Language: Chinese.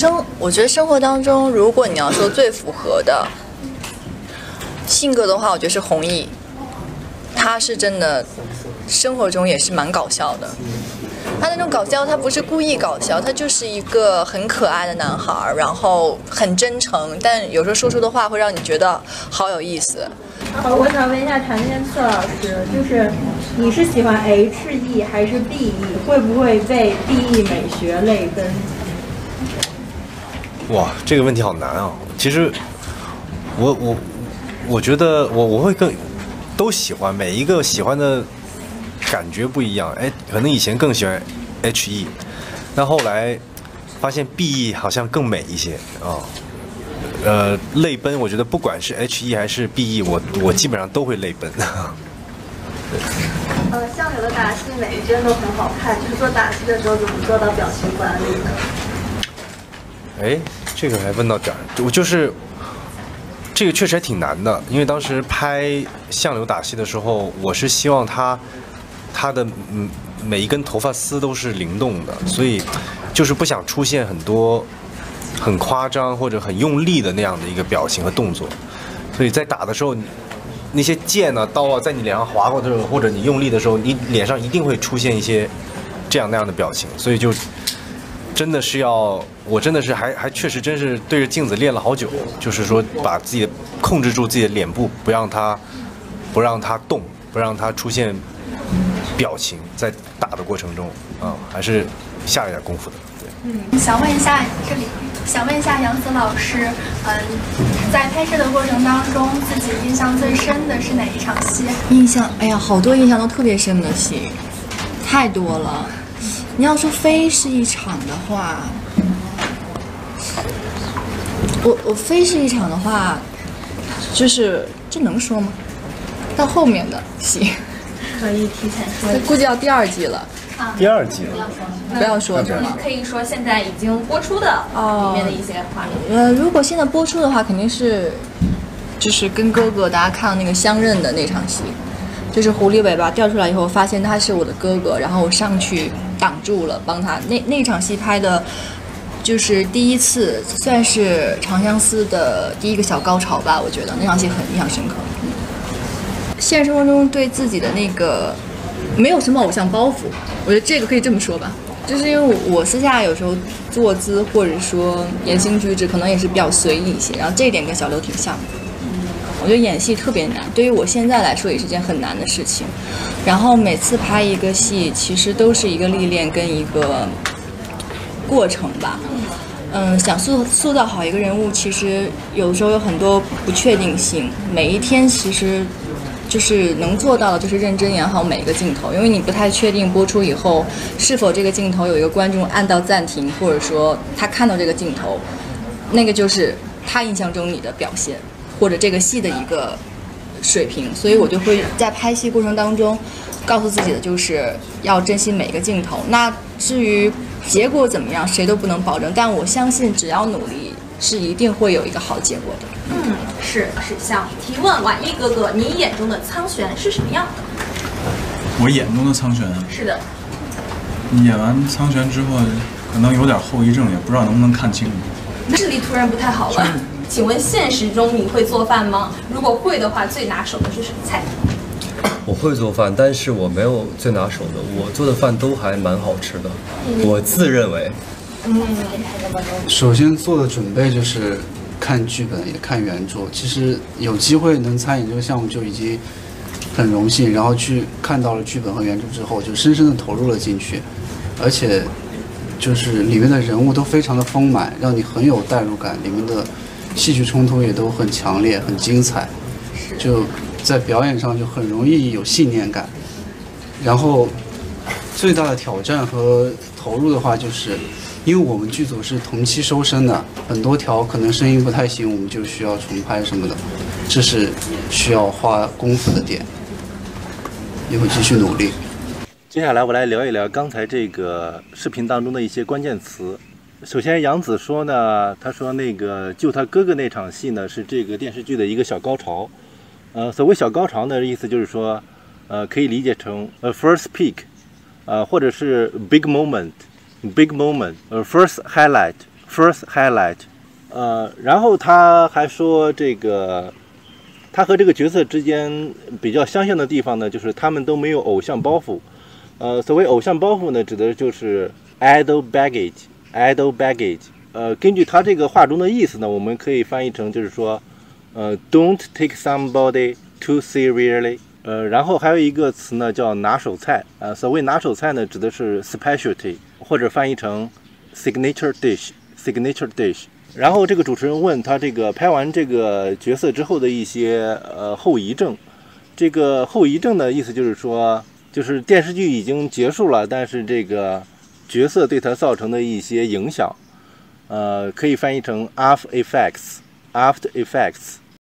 生，我觉得生活当中，如果你要说最符合的性格的话，我觉得是弘毅，他是真的，生活中也是蛮搞笑的。他那种搞笑，他不是故意搞笑，他就是一个很可爱的男孩，然后很真诚，但有时候说出的话会让你觉得好有意思。好，我想问一下谭健次老师，就是你是喜欢 H E 还是 B E？会不会被 B E 美学类分？哇，这个问题好难啊！其实我我我觉得我我会更都喜欢，每一个喜欢的感觉不一样。哎，可能以前更喜欢 H E，但后来发现 B E 好像更美一些啊。呃，泪奔，我觉得不管是 H E 还是 B E，我我基本上都会泪奔。呃，相柳的打戏每一帧都很好看，就是做打戏的时候怎么做到表情管理的？哎，这个还问到点儿，我就是这个确实还挺难的，因为当时拍相柳打戏的时候，我是希望他他的嗯每一根头发丝都是灵动的，所以就是不想出现很多很夸张或者很用力的那样的一个表情和动作，所以在打的时候，那些剑啊、刀啊，在你脸上划过的时候，或者你用力的时候，你脸上一定会出现一些这样那样的表情，所以就真的是要，我真的是还还确实真是对着镜子练了好久，就是说把自己的控制住自己的脸部，不让它不让它动，不让它出现表情，在打的过程中啊，还是下了点功夫的。对，嗯想问一下这里，想问一下杨紫老师，嗯，在拍摄的过程当中，自己印象最深的是哪一场戏？印象，哎呀，好多印象都特别深的戏，太多了。你要说非是一场的话，我我非是一场的话，就是这能说吗？到后面的戏，可以提前说估计要第二季了，第二季了，不要说这样可以说现在已经播出的里面的一些画面。呃，如果现在播出的话，肯定是就是跟哥哥大家看到那个相认的那场戏，就是狐狸尾巴掉出来以后，发现他是我的哥哥，然后我上去挡住了，帮他。那那场戏拍的，就是第一次，算是《长相思》的第一个小高潮吧，我觉得那场戏很印象深刻。嗯，现实生活中对自己的那个没有什么偶像包袱，我觉得这个可以这么说吧。就是因为我私下有时候坐姿或者说言行举止可能也是比较随意一些，然后这一点跟小刘挺像的。我觉得演戏特别难，对于我现在来说也是件很难的事情。然后每次拍一个戏，其实都是一个历练跟一个过程吧。嗯，想塑塑造好一个人物，其实有的时候有很多不确定性。每一天其实就是能做到的，就是认真演好每一个镜头，因为你不太确定播出以后是否这个镜头有一个观众按到暂停，或者说他看到这个镜头，那个就是他印象中你的表现，或者这个戏的一个水平。所以我就会在拍戏过程当中，告诉自己的就是要珍惜每一个镜头。那至于结果怎么样，谁都不能保证，但我相信只要努力，是一定会有一个好结果的。嗯，是是想提问婉意哥哥，你眼中的苍玄是什么样的？我眼中的苍玄啊，是的，演完苍玄之后，可能有点后遗症，也不知道能不能看清楚。视力突然不太好了。请问现实中你会做饭吗？如果会的话，最拿手的是什么菜？我会做饭，但是我没有最拿手的。我做的饭都还蛮好吃的，我自认为。嗯首先做的准备就是看剧本，也看原著。其实有机会能参与这个项目就已经很荣幸，然后去看到了剧本和原著之后，就深深的投入了进去，而且就是里面的人物都非常的丰满，让你很有代入感，里面的戏剧冲突也都很强烈、很精彩，就在表演上就很容易有信念感。然后最大的挑战和投入的话，就是因为我们剧组是同期收声的，很多条可能声音不太行，我们就需要重拍什么的，这是需要花功夫的点，也会继续努力。接下来我来聊一聊刚才这个视频当中的一些关键词。首先，杨紫说呢，她说那个救他哥哥那场戏呢是这个电视剧的一个小高潮。呃，所谓小高潮呢，意思就是说，呃，可以理解成呃 first peak，呃，或者是 big moment，big moment，呃，first highlight first highlight。呃，然后他还说这个，他和这个角色之间比较相像的地方呢，就是他们都没有偶像包袱。呃，所谓偶像包袱呢，指的就是 idol baggage idle baggage。呃，根据他这个话中的意思呢，我们可以翻译成就是说，呃，don't take somebody too seriously。呃，然后还有一个词呢，叫拿手菜。呃，所谓拿手菜呢，指的是 specialty，或者翻译成 signature dish，signature dish。然后这个主持人问他这个拍完这个角色之后的一些呃后遗症。这个后遗症的意思就是说，就是电视剧已经结束了，但是这个角色对他造成的一些影响，呃，可以翻译成 after effects，after effects。